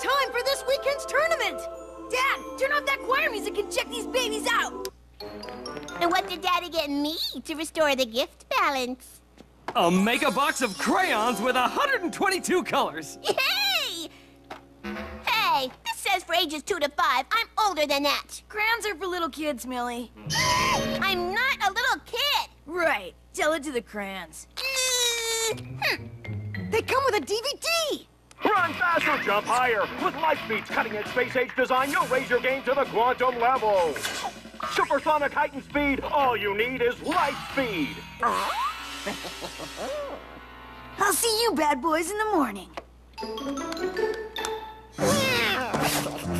time for this weekend's tournament! Dad, turn off that choir music and check these babies out! And what did Daddy get me to restore the gift balance? A mega box of crayons with 122 colors. Yay! Hey, this says for ages two to five. I'm older than that. Crayons are for little kids, Millie. I'm not a little kid. Right. Tell it to the crayons. Hmm. They come with a DVD! Run faster, jump higher. With Lightspeed's cutting-edge space-age design, you'll raise your game to the quantum level. Supersonic heightened speed, all you need is Lightspeed. I'll see you bad boys in the morning.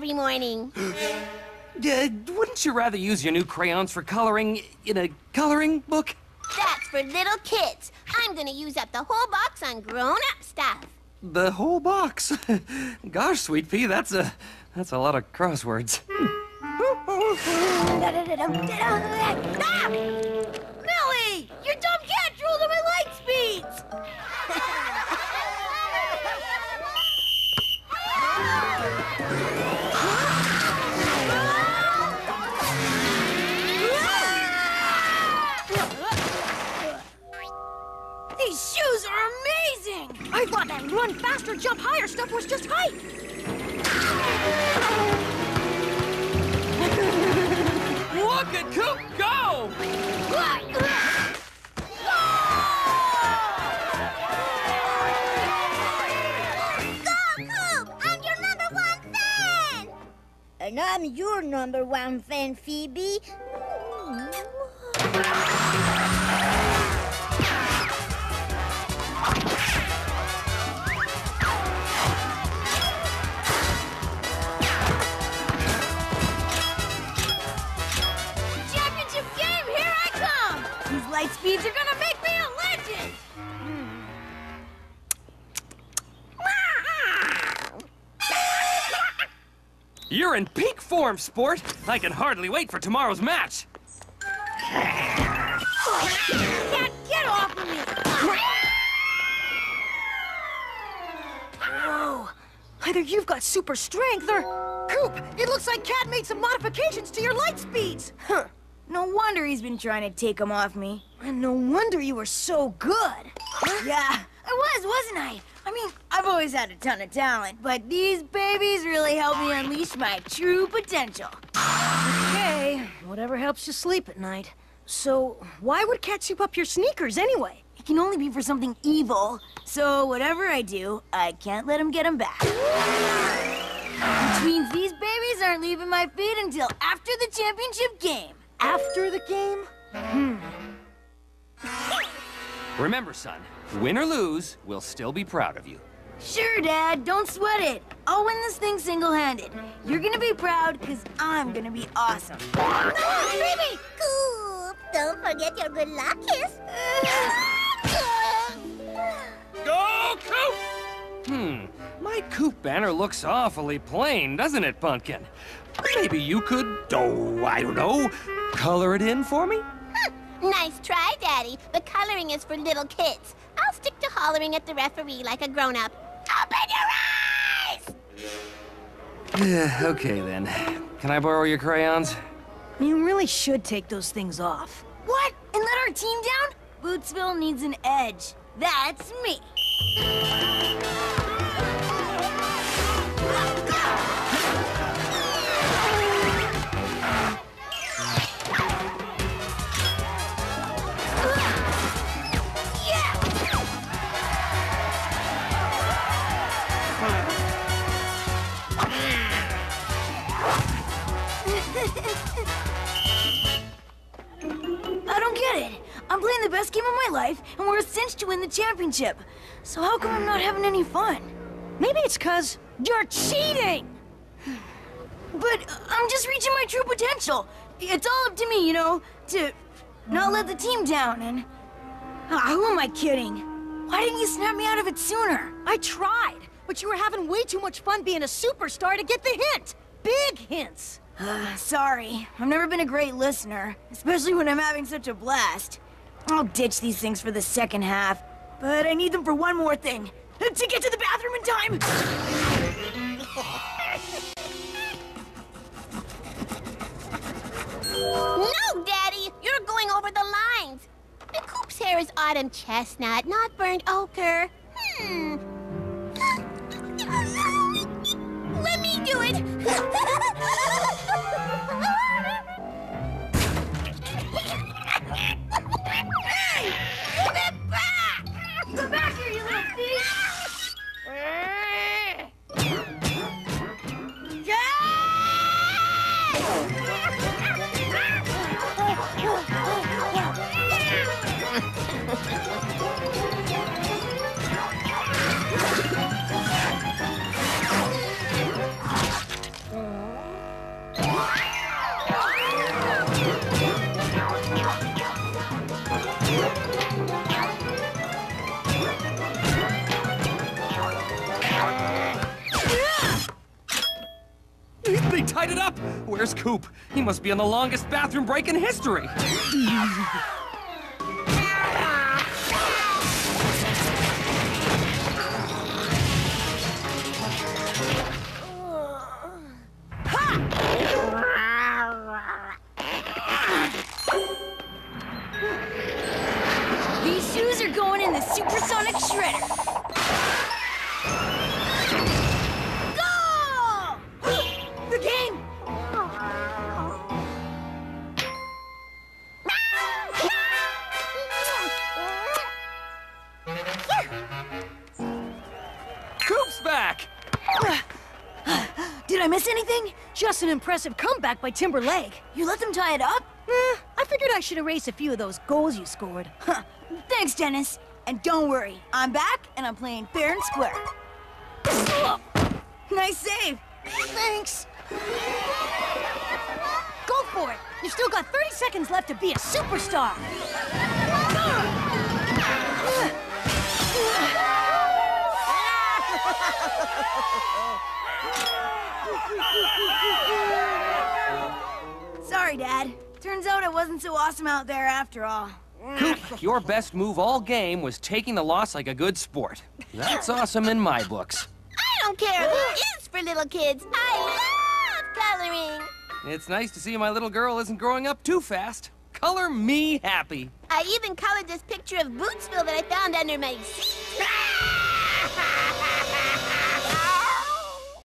every morning. Uh, wouldn't you rather use your new crayons for coloring in a coloring book? That's for little kids. I'm gonna use up the whole box on grown-up stuff. The whole box. Gosh, Sweet Pea, that's a that's a lot of crosswords. run faster, jump higher stuff was just hype! Look at Coop go! Go, Coop! I'm your number one fan! And I'm your number one fan, Phoebe. light speeds are gonna make me a legend! Hmm. You're in peak form, sport! I can hardly wait for tomorrow's match! Kat, get off of me! Whoa! Either you've got super strength or... Coop, it looks like Kat made some modifications to your light speeds! Huh. No wonder he's been trying to take them off me. And no wonder you were so good. Yeah, I was, wasn't I? I mean, I've always had a ton of talent, but these babies really helped me unleash my true potential. Okay, whatever helps you sleep at night. So, why would Kat soup up your sneakers anyway? It can only be for something evil, so whatever I do, I can't let him get them back. Which means these babies aren't leaving my feet until after the championship game. After the game? Hmm. Remember, son, win or lose, we'll still be proud of you. Sure, Dad, don't sweat it. I'll win this thing single-handed. You're gonna be proud, because I'm gonna be awesome. Baby! Coop, don't forget your good luck kiss. Hmm, my Coop banner looks awfully plain, doesn't it, Pumpkin? Maybe you could, oh, I don't know, color it in for me? nice try, Daddy, but coloring is for little kids. I'll stick to hollering at the referee like a grown-up. Open your eyes! Yeah, okay then. Can I borrow your crayons? You really should take those things off. What? And let our team down? Bootsville needs an edge. That's me. Championship. So how come I'm not having any fun? Maybe it's cause you're cheating! But I'm just reaching my true potential. It's all up to me, you know, to not let the team down, and... Ah, who am I kidding? Why didn't you snap me out of it sooner? I tried, but you were having way too much fun being a superstar to get the hint. Big hints. Uh, sorry. I've never been a great listener, especially when I'm having such a blast. I'll ditch these things for the second half, but I need them for one more thing. To get to the bathroom in time! No, Daddy! You're going over the lines. The Coop's hair is autumn chestnut, not burnt ochre. Hmm. Let me do it! Coop? He must be on the longest bathroom break in history. These shoes are going in the supersonic shredder. Did I miss anything? Just an impressive comeback by Timberlake. You let them tie it up? Eh, I figured I should erase a few of those goals you scored. Huh. Thanks, Dennis. And don't worry, I'm back and I'm playing fair and square. nice save. Thanks. Go for it. You've still got 30 seconds left to be a superstar. Sorry, Dad. Turns out it wasn't so awesome out there after all. Coop, your best move all game was taking the loss like a good sport. That's awesome in my books. I don't care who is for little kids. I love coloring. It's nice to see my little girl isn't growing up too fast. Color me happy. I even colored this picture of Bootsville that I found under my seat.